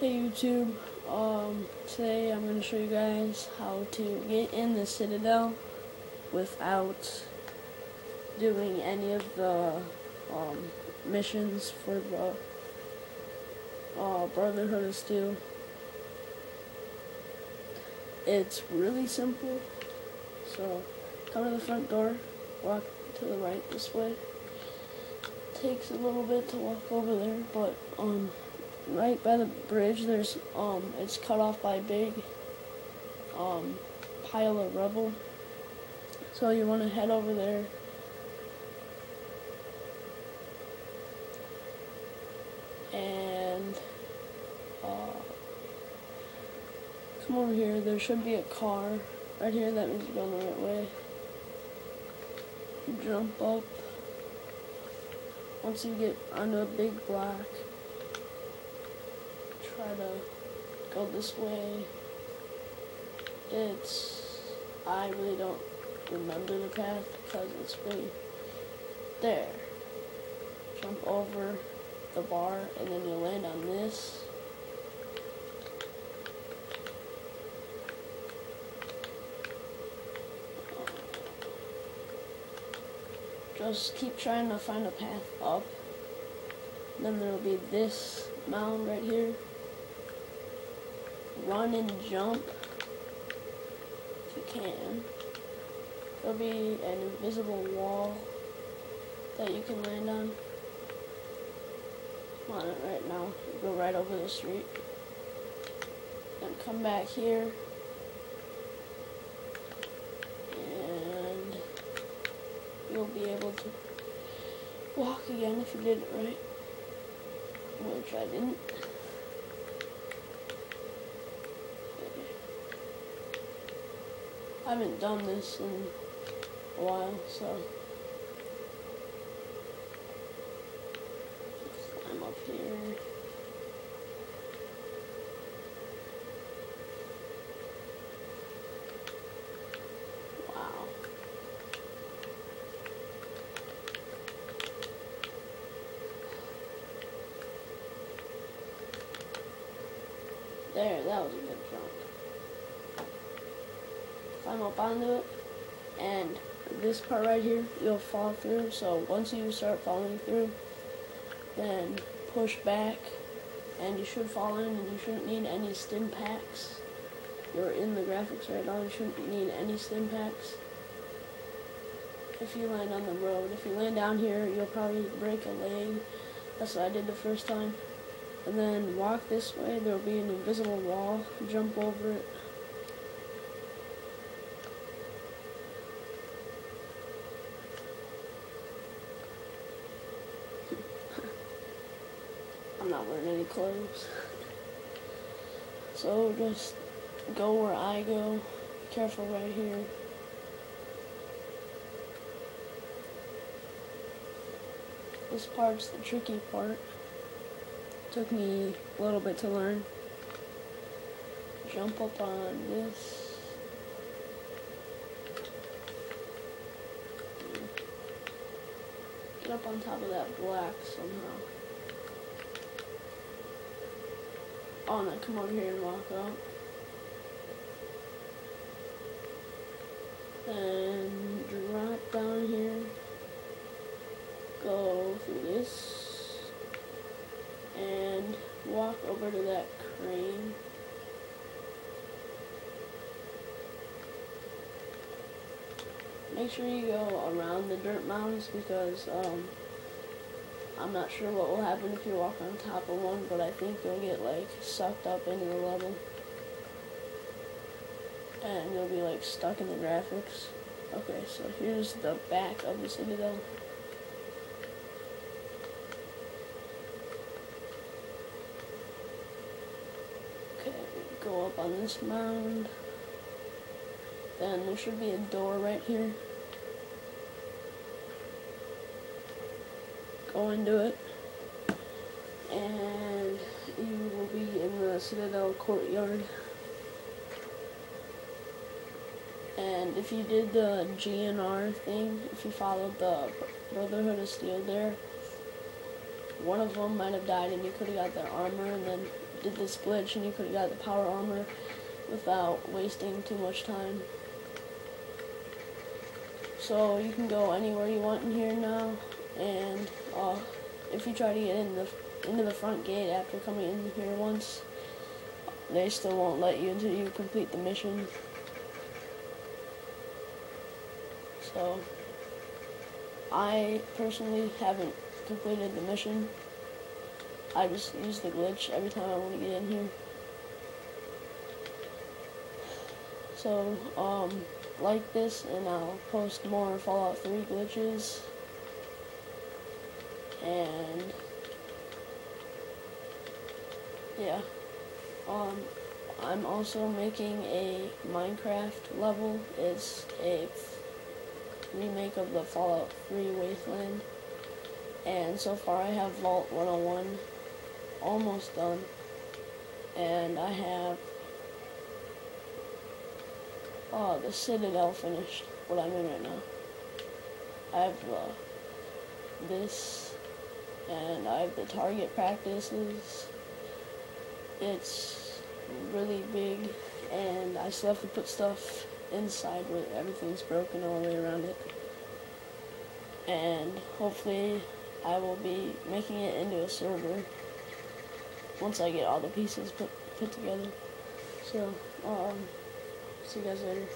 Hey YouTube, um, today I'm going to show you guys how to get in the Citadel without doing any of the um, missions for the uh, Brotherhood of Steel. It's really simple, so come to the front door, walk to the right this way. Takes a little bit to walk over there, but um, right by the bridge there's um it's cut off by a big um pile of rubble. So you want to head over there. And uh, come over here. There should be a car right here that means you're going the right way. Jump up once you get onto a big block try to go this way. It's, I really don't remember the path because it's really there. Jump over the bar and then you land on this. Just keep trying to find a path up. Then there'll be this mound right here run and jump if you can. There'll be an invisible wall that you can land on. I'm on it right now. Go right over the street. Then come back here. And you'll be able to walk again if you did it right. Which I didn't. I haven't done this in a while, so I'm up here. Wow. There, that was a good jump climb up onto it, and this part right here, you'll fall through. So once you start falling through, then push back, and you should fall in, and you shouldn't need any Stimpaks. You're in the graphics right now, you shouldn't need any Stimpaks. If you land on the road, if you land down here, you'll probably break a leg. That's what I did the first time. And then walk this way, there'll be an invisible wall, jump over it, I'm not wearing any clothes. So just go where I go. Careful right here. This part's the tricky part. Took me a little bit to learn. Jump up on this. Get up on top of that black somehow. Oh no, come over here and walk up. Then drop down here. Go through this. And walk over to that crane. Make sure you go around the dirt mounds because um, I'm not sure what will happen if you walk on top of one, but I think you'll get like sucked up into the level. And you'll be like stuck in the graphics. Okay, so here's the back of the Citadel. Okay, go up on this mound. Then there should be a door right here. Go into it and you will be in the Citadel courtyard. And if you did the GNR thing, if you followed the Brotherhood of Steel there, one of them might have died and you could have got their armor and then did this glitch and you could have got the power armor without wasting too much time. So you can go anywhere you want in here now, and uh, if you try to get in the into the front gate after coming in here once, they still won't let you until you complete the mission. So, I personally haven't completed the mission. I just use the glitch every time I want to get in here. So, um, like this, and I'll post more Fallout 3 glitches. And, yeah. Um, I'm also making a Minecraft level. It's a remake of the Fallout 3 Wasteland. And so far I have Vault 101 almost done. And I have oh, the Citadel finished, what I'm in right now. I have uh, this, and I have the target practices. It's really big, and I still have to put stuff inside where everything's broken all the way around it. And hopefully I will be making it into a server once I get all the pieces put, put together. So, um, see you guys later.